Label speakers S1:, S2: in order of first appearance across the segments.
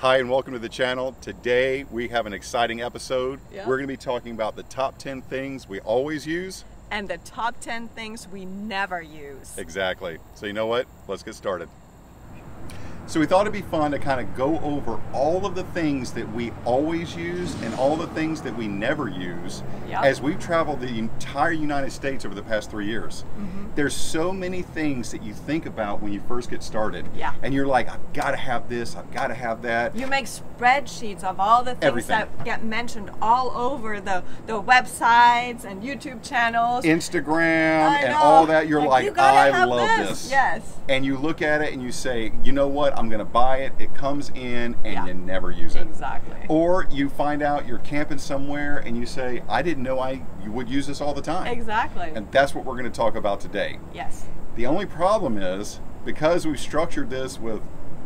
S1: Hi, and welcome to the channel. Today we have an exciting episode.
S2: Yep.
S1: We're going to be talking about the top 10 things we always use.
S2: and the top 10 things we never use.
S1: Exactly. So, you know what? Let's get started. So, we thought it'd be fun to kind of go over all of the things that we always use and all the things that we never use
S2: Yep.
S1: as we've traveled the entire United States over the past three years.
S2: Mm-hmm.
S1: There's so many things that you think about when you first get started.
S2: Yeah.
S1: And you're like, I've got to have this, I've got to have that.
S2: You make spreadsheets of all the things
S1: Everything.
S2: that get mentioned all over the, the websites and YouTube channels.
S1: Instagram and all that, you're like,
S2: you
S1: I love
S2: this.
S1: this.
S2: Yes.
S1: And you look at it and you say, you know what, I'm going to buy it. It comes in and
S2: Yeah.
S1: you never use it.
S2: Exactly.
S1: Or you find out you're camping somewhere and you say, I didn't know I you would use this all the time.
S2: Exactly.
S1: And that's what we're going to talk about today.
S2: yes.
S1: The only problem is because we've structured this with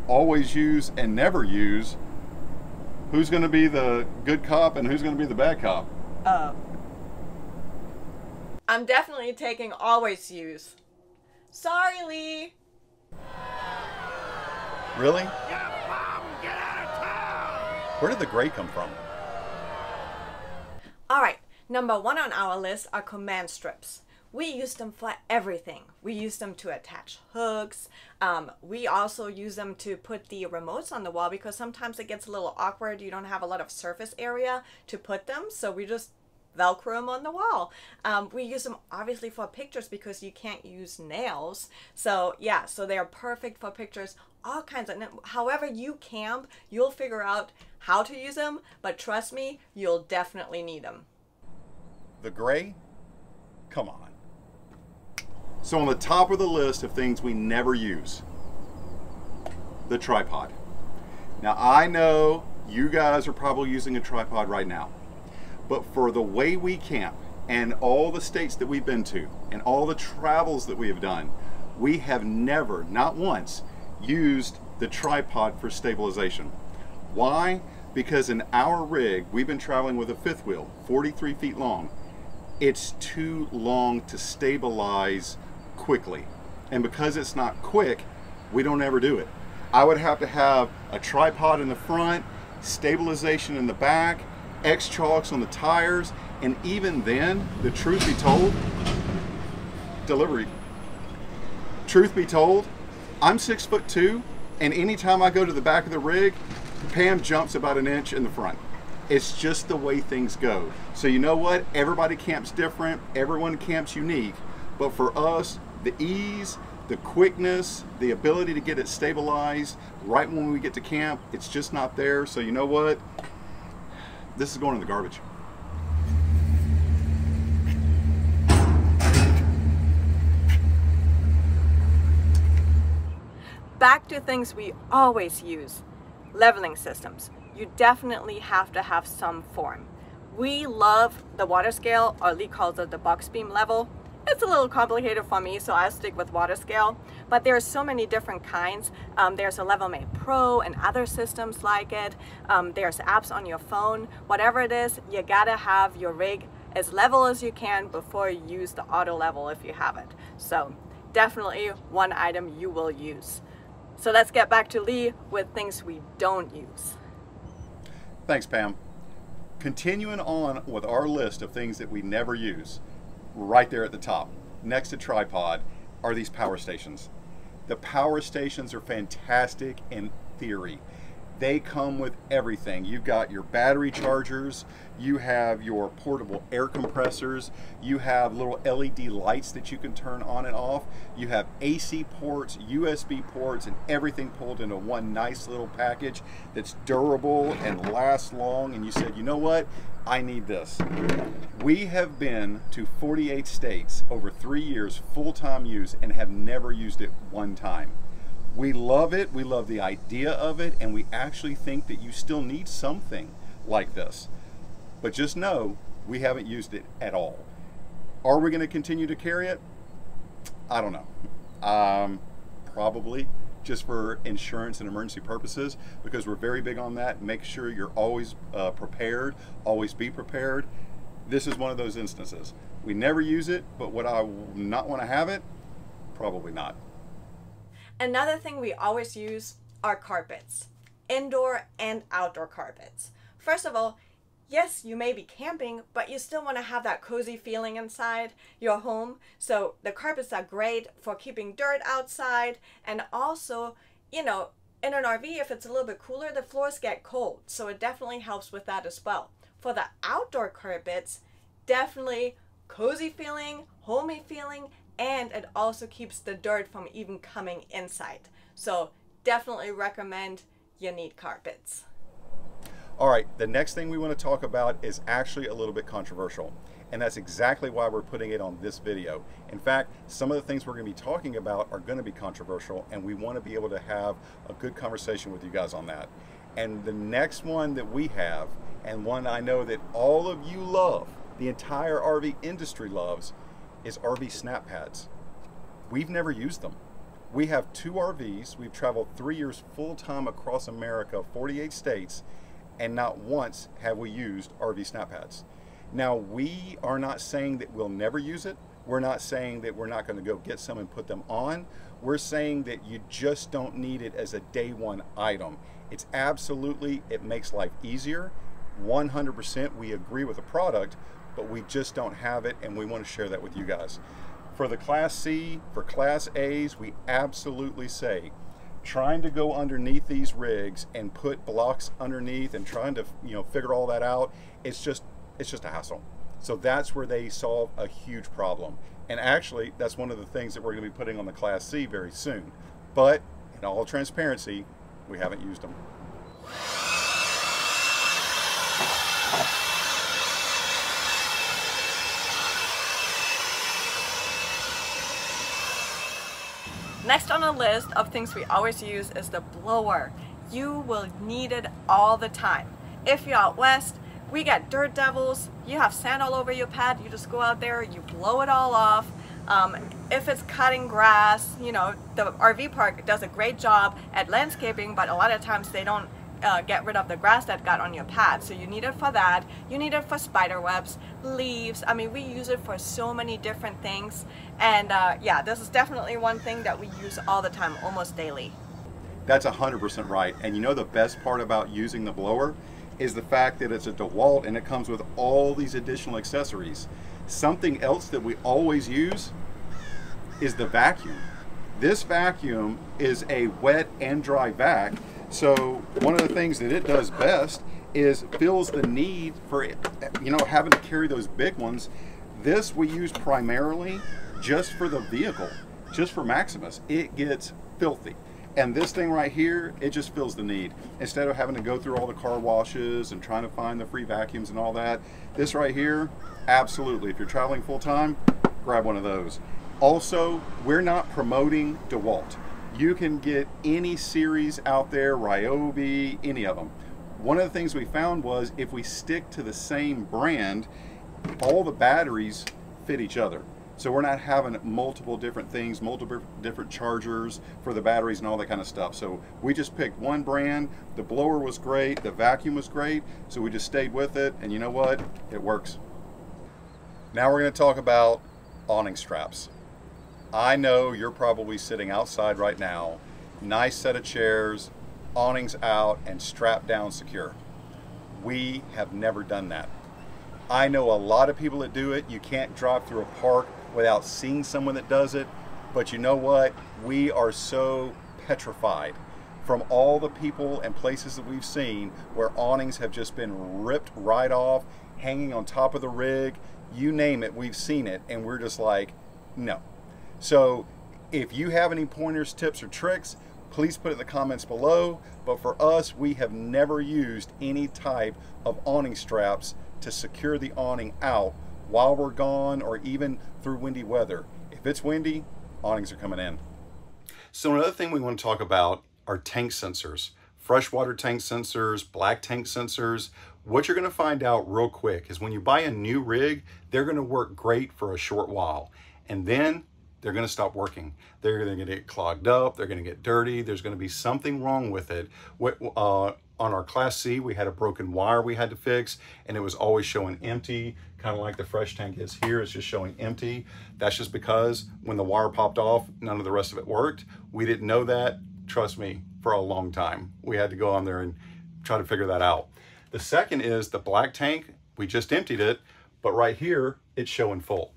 S1: always use and never use, who's going to be the good cop and who's going to be the bad cop?
S2: Uh, I'm definitely taking always use. Sorry, Lee.
S1: Really? Where did the gray come from?
S2: All right, number one on our list are command strips. We use them for everything. We use them to attach hooks. Um, we also use them to put the remotes on the wall because sometimes it gets a little awkward. You don't have a lot of surface area to put them, so we just Velcro them on the wall. Um, we use them obviously for pictures because you can't use nails. So yeah, so they are perfect for pictures. All kinds of. However you camp, you'll figure out how to use them. But trust me, you'll definitely need them.
S1: The gray? Come on. So, on the top of the list of things we never use, the tripod. Now, I know you guys are probably using a tripod right now, but for the way we camp and all the states that we've been to and all the travels that we have done, we have never, not once, used the tripod for stabilization. Why? Because in our rig, we've been traveling with a fifth wheel, 43 feet long. It's too long to stabilize quickly. And because it's not quick, we don't ever do it. I would have to have a tripod in the front, stabilization in the back, X-Chocks on the tires, and even then, the truth be told, delivery. Truth be told, I'm six foot two, and anytime I go to the back of the rig, Pam jumps about an inch in the front. It's just the way things go. So you know what? Everybody camps different. Everyone camps unique. But for us, the ease, the quickness, the ability to get it stabilized right when we get to camp, it's just not there. So you know what? This is going in the garbage.
S2: Back to things we always use leveling systems. You definitely have to have some form. We love the water scale, or Lee calls it the box beam level. It's a little complicated for me, so I stick with water scale. But there are so many different kinds. Um, there's a LevelMate Pro and other systems like it. Um, there's apps on your phone. Whatever it is, you gotta have your rig as level as you can before you use the auto level if you have it. So definitely one item you will use. So let's get back to Lee with things we don't use.
S1: Thanks, Pam. Continuing on with our list of things that we never use, right there at the top, next to tripod, are these power stations. The power stations are fantastic in theory. They come with everything. You've got your battery chargers, you have your portable air compressors, you have little LED lights that you can turn on and off, you have AC ports, USB ports, and everything pulled into one nice little package that's durable and lasts long. And you said, you know what? I need this. We have been to 48 states over three years, full time use, and have never used it one time. We love it, we love the idea of it, and we actually think that you still need something like this. But just know we haven't used it at all. Are we going to continue to carry it? I don't know. Um, probably just for insurance and emergency purposes because we're very big on that. Make sure you're always uh, prepared, always be prepared. This is one of those instances. We never use it, but would I not want to have it? Probably not.
S2: Another thing we always use are carpets. indoor and outdoor carpets. First of all, yes, you may be camping, but you still want to have that cozy feeling inside your home. So the carpets are great for keeping dirt outside and also, you know, in an RV, if it's a little bit cooler, the floors get cold. So it definitely helps with that as well. For the outdoor carpets, definitely cozy feeling, homey feeling, and it also keeps the dirt from even coming inside. So definitely recommend you need carpets.
S1: All right, the next thing we want to talk about is actually a little bit controversial. And that's exactly why we're putting it on this video. In fact, some of the things we're going to be talking about are going to be controversial, and we want to be able to have a good conversation with you guys on that. And the next one that we have, and one I know that all of you love, the entire RV industry loves, is RV snap pads. We've never used them. We have two RVs. We've traveled three years full time across America, 48 states, and not once have we used RV snap pads. Now, we are not saying that we'll never use it. We're not saying that we're not going to go get some and put them on. We're saying that you just don't need it as a day one item. It's absolutely, it makes life easier. 100% we agree with the product, but we just don't have it and we want to share that with you guys. For the Class C, for Class A's, we absolutely say trying to go underneath these rigs and put blocks underneath and trying to you know figure all that out it's just it's just a hassle. So that's where they solve a huge problem. And actually that's one of the things that we're going to be putting on the class c very soon. But in all transparency we haven't used them
S2: Next on the list of things we always use is the blower. You will need it all the time. If you're out west, we get dirt devils, you have sand all over your pad, you just go out there, you blow it all off. Um, if it's cutting grass, you know, the RV park does a great job at landscaping, but a lot of times they don't uh, get rid of the grass that got on your pad. So you need it for that. You need it for spider webs, leaves. I mean, we use it for so many different things. And uh, yeah, this is definitely one thing that we use all the time, almost daily.
S1: That's 100% right. And you know the best part about using the blower is the fact that it's a DeWalt and it comes with all these additional accessories. Something else that we always use is the vacuum. This vacuum is a wet and dry vac so one of the things that it does best is fills the need for, you know, having to carry those big ones. This we use primarily just for the vehicle, just for Maximus. It gets filthy. And this thing right here, it just fills the need. Instead of having to go through all the car washes and trying to find the free vacuums and all that, this right here, absolutely. If you're traveling full time, grab one of those. Also, we're not promoting DeWalt you can get any series out there, Ryobi, any of them. One of the things we found was if we stick to the same brand, all the batteries fit each other. So we're not having multiple different things, multiple different chargers for the batteries and all that kind of stuff. So we just picked one brand. The blower was great, the vacuum was great, so we just stayed with it. And you know what? It works. Now we're going to talk about awning straps. I know you're probably sitting outside right now, nice set of chairs, awnings out, and strapped down secure. We have never done that. I know a lot of people that do it. You can't drive through a park without seeing someone that does it. But you know what? We are so petrified from all the people and places that we've seen where awnings have just been ripped right off, hanging on top of the rig. You name it, we've seen it. And we're just like, no, so if you have any pointers, tips, or tricks, please put it in the comments below. But for us, we have never used any type of awning straps to secure the awning out while we're gone or even through windy weather. If it's windy, awnings are coming in. So another thing we want to talk about are tank sensors. Freshwater tank sensors, black tank sensors. What you're going to find out real quick is when you buy a new rig, they're going to work great for a short while. And then they're going to stop working. They're going to get clogged up. They're going to get dirty. There's going to be something wrong with it. Uh, on our Class C, we had a broken wire we had to fix, and it was always showing empty, kind of like the fresh tank is here. It's just showing empty. That's just because when the wire popped off, none of the rest of it worked. We didn't know that. trust me, for a long time. We had to go on there and try to figure that out. The second is the black tank. We just emptied it, but right here, it's showing full.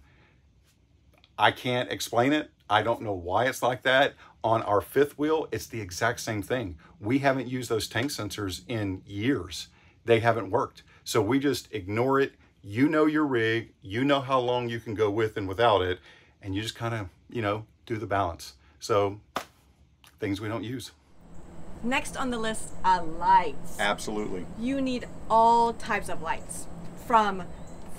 S1: I can't explain it. I don't know why it's like that. On our fifth wheel, it's the exact same thing. We haven't used those tank sensors in years. They haven't worked. So we just ignore it. You know your rig, you know how long you can go with and without it, and you just kind of, you know, do the balance. So things we don't use.
S2: Next on the list are lights.
S1: Absolutely.
S2: You need all types of lights from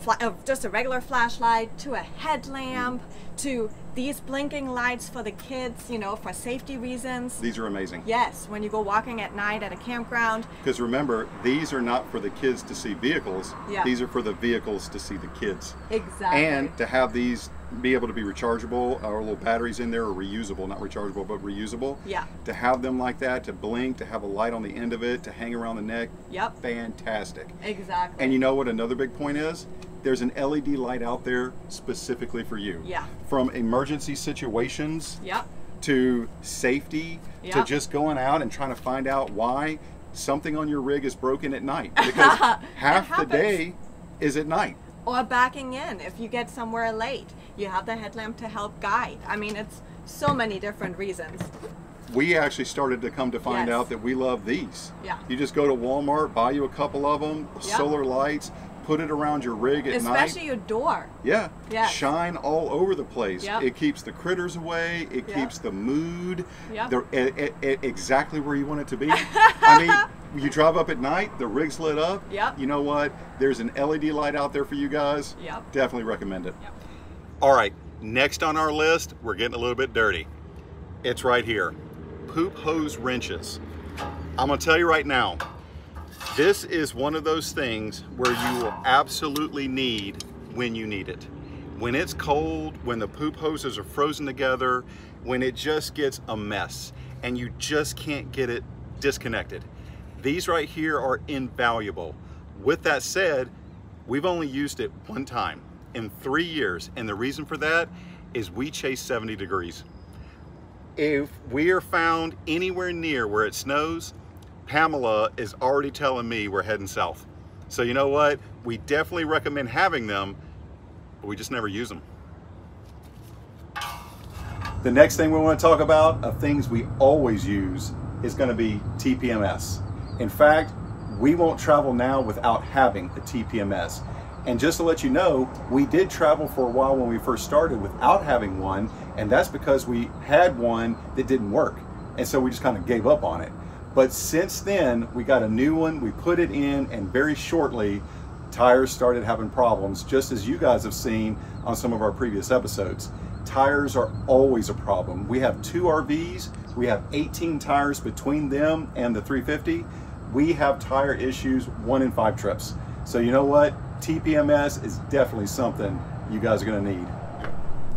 S2: uh, just a regular flashlight to a headlamp to these blinking lights for the kids, you know, for safety reasons.
S1: These are amazing.
S2: Yes, when you go walking at night at a campground.
S1: Because remember, these are not for the kids to see vehicles.
S2: Yeah.
S1: These are for the vehicles to see the kids.
S2: Exactly.
S1: And to have these be able to be rechargeable, our little batteries in there are reusable, not rechargeable, but reusable.
S2: Yeah.
S1: To have them like that, to blink, to have a light on the end of it, to hang around the neck.
S2: Yep.
S1: Fantastic.
S2: Exactly.
S1: And you know what another big point is? There's an LED light out there specifically for you.
S2: Yeah.
S1: From emergency situations
S2: Yep.
S1: to safety to just going out and trying to find out why something on your rig is broken at night because half the day is at night.
S2: Or backing in if you get somewhere late. You have the headlamp to help guide. I mean, it's so many different reasons.
S1: We actually started to come to find
S2: Yes.
S1: out that we love these.
S2: Yeah.
S1: You just go to Walmart, buy you a couple of them,
S2: Yep.
S1: solar lights, put it around your rig at
S2: Especially
S1: night.
S2: your door.
S1: Yeah.
S2: Yes.
S1: Shine all over the place.
S2: Yep.
S1: It keeps the critters away. It
S2: Yep.
S1: keeps the mood e- exactly where you want it to be. I mean, you drive up at night, the rig's lit up.
S2: Yep.
S1: You know what? There's an LED light out there for you guys.
S2: Yep.
S1: Definitely recommend it.
S2: Yep.
S1: All right. Next on our list, we're getting a little bit dirty. It's right here. Poop hose wrenches. I'm going to tell you right now, this is one of those things where you will absolutely need when you need it. When it's cold, when the poop hoses are frozen together, when it just gets a mess and you just can't get it disconnected. These right here are invaluable. With that said, we've only used it one time in three years. And the reason for that is we chase 70 degrees. If we are found anywhere near where it snows, Pamela is already telling me we're heading south. So you know what? We definitely recommend having them, but we just never use them. The next thing we want to talk about of things we always use is going to be TPMS. In fact, we won't travel now without having a TPMS. And just to let you know, we did travel for a while when we first started without having one, and that's because we had one that didn't work. And so we just kind of gave up on it. But since then, we got a new one, we put it in, and very shortly, tires started having problems, just as you guys have seen on some of our previous episodes. Tires are always a problem. We have two RVs, we have 18 tires between them and the 350. We have tire issues one in five trips. So, you know what? TPMS is definitely something you guys are going to need.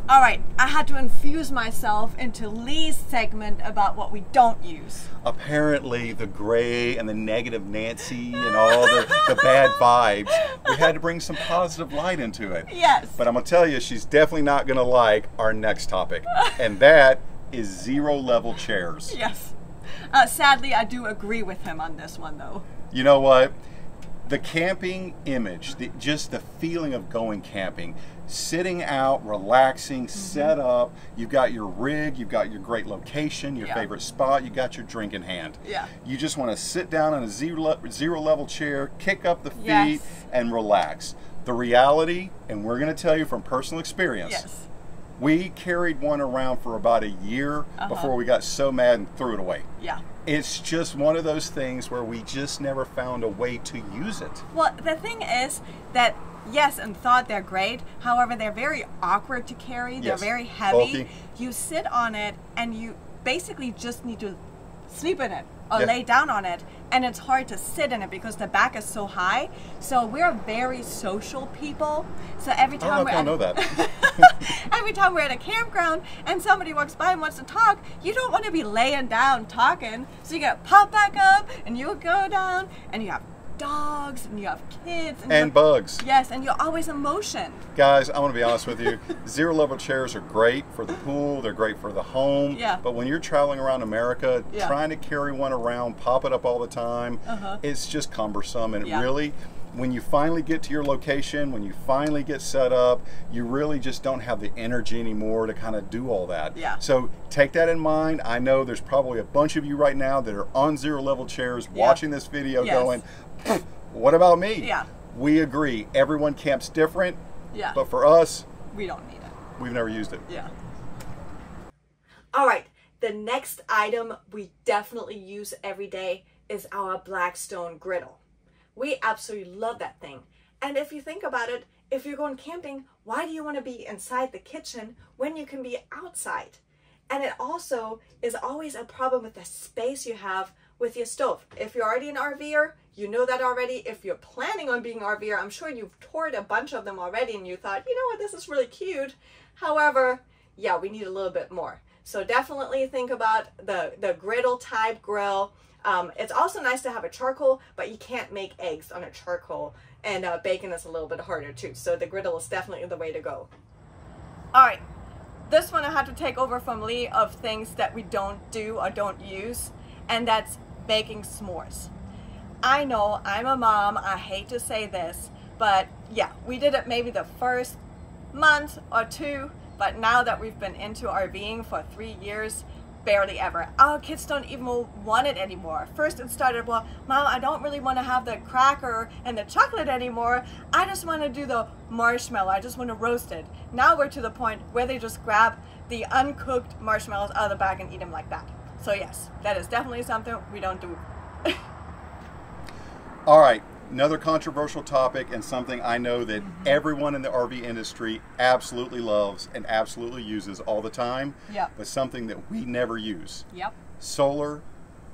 S2: All right, I had to infuse myself into Lee's segment about what we don't use.
S1: apparently the gray and the negative Nancy and all the, the bad vibes, we had to bring some positive light into it.
S2: Yes.
S1: But I'm gonna tell you, she's definitely not gonna like our next topic, and that is zero level chairs.
S2: Yes. Uh, sadly, I do agree with him on this one, though.
S1: You know what? The camping image, the, just the feeling of going camping, sitting out, relaxing,
S2: Mm-hmm.
S1: set up. You've got your rig, you've got your great location, your
S2: Yeah.
S1: favorite spot, you got your drink in hand.
S2: Yeah.
S1: You just want to sit down in a zero, zero level chair, kick up the feet,
S2: Yes.
S1: and relax. The reality, and we're going to tell you from personal experience,
S2: Yes.
S1: we carried one around for about a year
S2: Uh-huh.
S1: before we got so mad and threw it away.
S2: Yeah.
S1: It's just one of those things where we just never found a way to use it.
S2: Well, the thing is that yes, and thought they're great. However, they're very awkward to carry. They're
S1: Yes.
S2: very heavy.
S1: Bulky.
S2: You sit on it and you basically just need to sleep in it or
S1: Yeah.
S2: lay down on it, and it's hard to sit in it because the back is so high. So we're very social people. So every
S1: I
S2: time we're
S1: y'all know
S2: at-
S1: that.
S2: Every time we're at a campground and somebody walks by and wants to talk, you don't want to be laying down talking. So you gotta pop back up and you go down and you have dogs and you have kids and,
S1: And bugs.
S2: Yes, and you're always in motion.
S1: Guys, I want to be honest with you. Zero level chairs are great for the pool, they're great for the home.
S2: Yeah.
S1: But when you're traveling around America,
S2: Yeah.
S1: trying to carry one around, pop it up all the time,
S2: Uh-huh.
S1: it's just cumbersome. And
S2: Yeah.
S1: really, when you finally get to your location, when you finally get set up, you really just don't have the energy anymore to kind of do all that.
S2: Yeah.
S1: So take that in mind. I know there's probably a bunch of you right now that are on zero level chairs
S2: Yeah.
S1: watching this video
S2: Yes.
S1: going, what about me?
S2: Yeah.
S1: We agree. Everyone camps different.
S2: Yeah.
S1: But for us,
S2: we don't need it.
S1: we've never used it.
S2: Yeah.
S3: All right, the next item we definitely use every day is our Blackstone griddle. We absolutely love that thing. And if you think about it, if you're going camping, why do you want to be inside the kitchen when you can be outside? And it also is always a problem with the space you have with your stove. If you're already an RVer, you know that already. If you're planning on being RVer, I'm sure you've toured a bunch of them already and you thought, you know what, this is really cute. However, yeah, we need a little bit more. So definitely think about the, the griddle type grill. Um, it's also nice to have a charcoal, but you can't make eggs on a charcoal. And uh, bacon is a little bit harder too. So the griddle is definitely the way to go.
S2: All right. This one I had to take over from Lee of things that we don't do or don't use, and that's baking s'mores. I know I'm a mom, I hate to say this, but yeah, we did it maybe the first month or two, but now that we've been into RVing for three years, barely ever. Our kids don't even want it anymore. First it started, well, mom, I don't really want to have the cracker and the chocolate anymore. I just want to do the marshmallow. I just want to roast it. Now we're to the point where they just grab the uncooked marshmallows out of the bag and eat them like that. So yes, that is definitely something we don't do.
S1: All right, another controversial topic and something I know that
S2: Mm-hmm.
S1: everyone in the RV industry absolutely loves and absolutely uses all the time.
S2: Yep.
S1: But something that we never use
S2: Yep,
S1: solar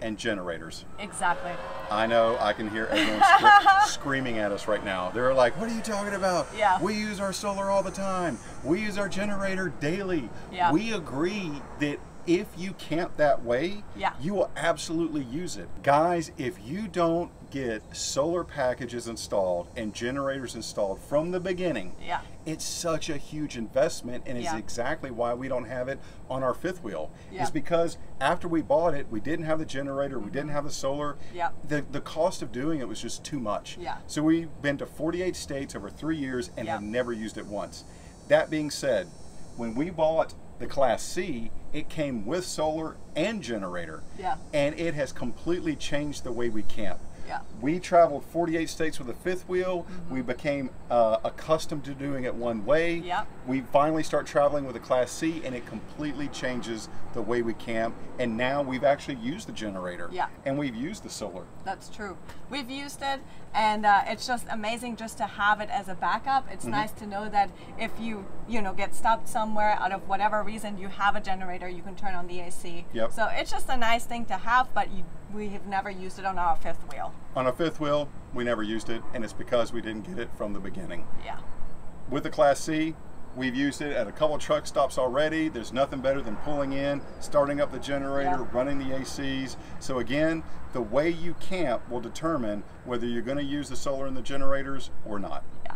S1: and generators.
S2: exactly.
S1: I know I can hear everyone scr- screaming at us right now. They're like, What are you talking about?
S2: Yeah.
S1: We use our solar all the time, we use our generator daily.
S2: Yeah.
S1: We agree that if you camp that way,
S2: Yeah.
S1: you will absolutely use it. Guys, if you don't get solar packages installed and generators installed from the beginning,
S2: Yeah.
S1: it's such a huge investment and
S2: Yeah.
S1: exactly why we don't have it on our fifth wheel.
S2: Yeah.
S1: Is because after we bought it, we didn't have the generator, we didn't mm-hmm. have the solar.
S2: Yeah.
S1: The the cost of doing it was just too much.
S2: Yeah.
S1: So we've been to 48 states over 3 years and have never used it once. That being said, when we bought the Class C, it came with solar and generator.
S2: Yeah.
S1: And it has completely changed the way we camp.
S2: Yeah.
S1: We traveled 48 states with a fifth wheel. We became uh, accustomed to doing it one way.
S2: Mm-hmm.
S1: We finally start traveling with a Class C, and it completely changes the way we camp. And now we've actually used the generator.
S2: Yeah.
S1: And we've used the solar.
S2: That's true. We've used it, and uh, it's just amazing just to have it as a backup.
S1: Mm-hmm.
S2: It's nice to know that if you, you know, get stopped somewhere out of whatever reason, you have a generator. You can turn on the AC.
S1: Yep.
S2: So it's just a nice thing to have, but you, we have never used it on our fifth wheel.
S1: On a fifth wheel, we never used it, and it's because we didn't get it from the beginning.
S2: Yeah.
S1: With the Class C, we've used it at a couple truck stops already. There's nothing better than pulling in, starting up the generator,
S2: Yeah.
S1: running the ACs. So again, the way you camp will determine whether you're going to use the solar and the generators or not.
S2: Yeah.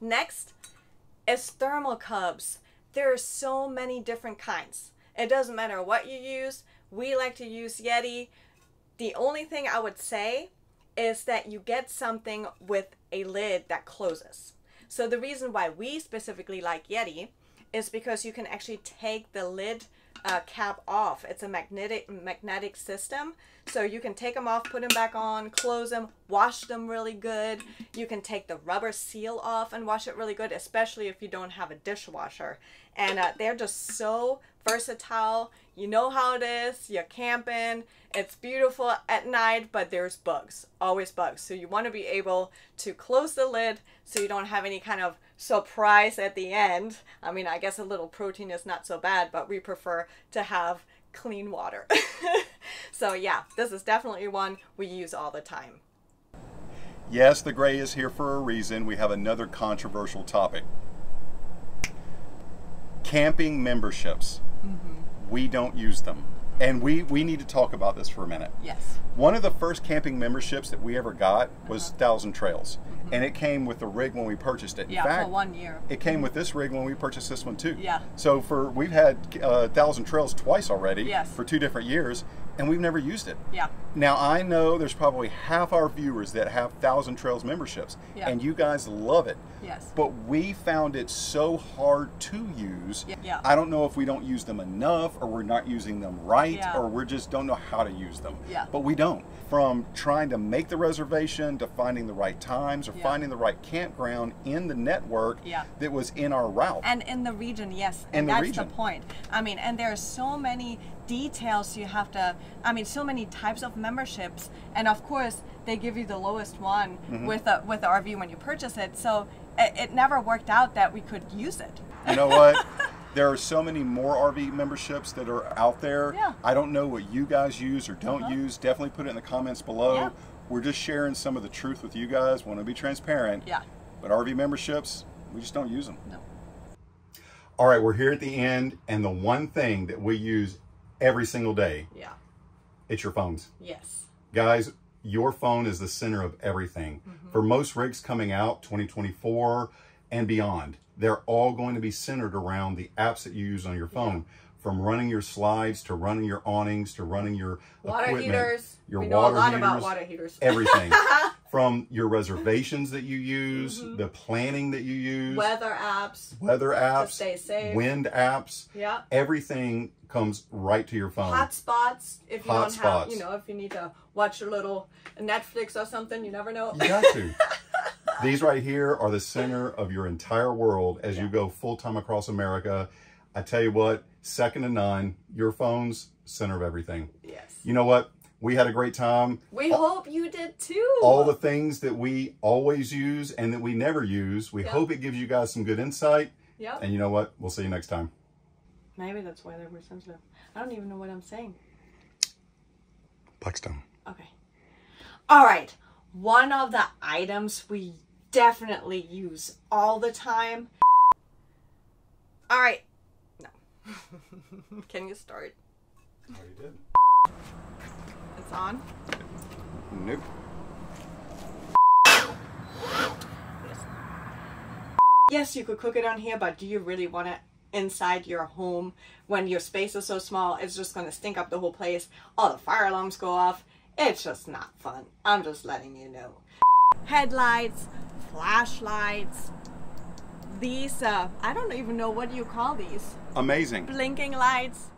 S3: Next is thermal cups. There are so many different kinds. It doesn't matter what you use. We like to use Yeti. The only thing I would say is that you get something with a lid that closes. So the reason why we specifically like Yeti is because you can actually take the lid uh, cap off. It's a magnetic magnetic system, so you can take them off, put them back on, close them, wash them really good. You can take the rubber seal off and wash it really good, especially if you don't have a dishwasher. And uh, they're just so versatile. You know how it is. You're camping. It's beautiful at night, but there's bugs. Always bugs. So you want to be able to close the lid so you don't have any kind of surprise at the end. I mean, I guess a little protein is not so bad, but we prefer to have clean water. so yeah, this is definitely one we use all the time.
S1: Yes, the gray is here for a reason. We have another controversial topic. Camping memberships. Mm-hmm. We don't use them. And we, we need to talk about this for a minute.
S2: Yes.
S1: One of the first camping memberships that we ever got was uh-huh. Thousand Trails, mm-hmm. And it came with the rig when we purchased it. In.
S2: Yeah,
S1: fact,
S2: for one year.
S1: it came with this rig when we purchased this one too.
S2: Yeah.
S1: So for we've had uh, Thousand Trails twice already.
S2: Yes.
S1: For two different years, and we've never used it.
S2: Yeah.
S1: Now I know there's probably half our viewers that have Thousand Trails memberships,
S2: Yeah.
S1: and you guys love it.
S2: Yes.
S1: But we found it so hard to use.
S2: Yeah. Yeah.
S1: I don't know if we don't use them enough, or we're not using them right,
S2: Yeah.
S1: or we just don't know how to use them.
S2: Yeah.
S1: But we don't. From trying to make the reservation to finding the right times or
S2: Yeah.
S1: finding the right campground in the network
S2: Yeah.
S1: that was in our route.
S2: And in the region, yes. And
S1: the
S2: that's the point. I mean, and there are so many details you have to, I mean, so many types of memberships. And of course, they give you the lowest one
S1: Mm-hmm.
S2: with, the, with the RV when you purchase it. So it, it never worked out that we could use it.
S1: you know what? There are so many more RV memberships that are out there.
S2: Yeah.
S1: I don't know what you guys use or don't
S2: Uh-huh.
S1: use. Definitely put it in the comments below.
S2: Yeah.
S1: We're just sharing some of the truth with you guys. Want to be transparent.
S2: Yeah.
S1: But RV memberships, we just don't use them.
S2: No.
S1: All right, we're here at the end, and the one thing that we use every single day,
S2: Yeah.
S1: it's your phones.
S2: Yes.
S1: Guys, your phone is the center of everything. Mm-hmm. For most rigs coming out 2024 and beyond, they're all going to be centered around the apps that you use on your phone. From running your slides to running your awnings to running your
S2: Water heaters.
S1: your
S2: we know
S1: water
S2: a lot about
S1: heaters,
S2: water heaters.
S1: everything. From your reservations that you use, mm-hmm. the planning that you use,
S2: Weather apps.
S1: weather apps,
S2: stay safe.
S1: wind apps,
S2: Yeah.
S1: everything comes right to your phone.
S2: Hotspots. If you
S1: Hot
S2: don't have, you know, if you need to watch a little Netflix or something, you never know.
S1: You got to. These right here are the center of your entire world as you go full time across America. I tell you what, second to none, your phone's center of everything.
S2: yes.
S1: You know what? We had a great time.
S2: We hope you did too.
S1: All the things that we always use and that we never use, we
S2: Yeah.
S1: hope it gives you guys some good insight.
S2: Yep.
S1: And you know what? We'll see you next time.
S2: Maybe that's why they were sensitive. I don't even know what I'm saying.
S1: Blackstone.
S2: Okay. All right. One of the items we definitely use all the time. All right. Can you start?
S1: Oh, you did?
S2: It's on.
S1: Nope.
S2: Yes, you could cook it on here, but do you really want it inside your home when your space is so small? It's just going to stink up the whole place. All the fire alarms go off. It's just not fun. I'm just letting you know. Headlights, flashlights, these, uh, I don't even know what you call these.
S1: Amazing.
S2: Blinking lights.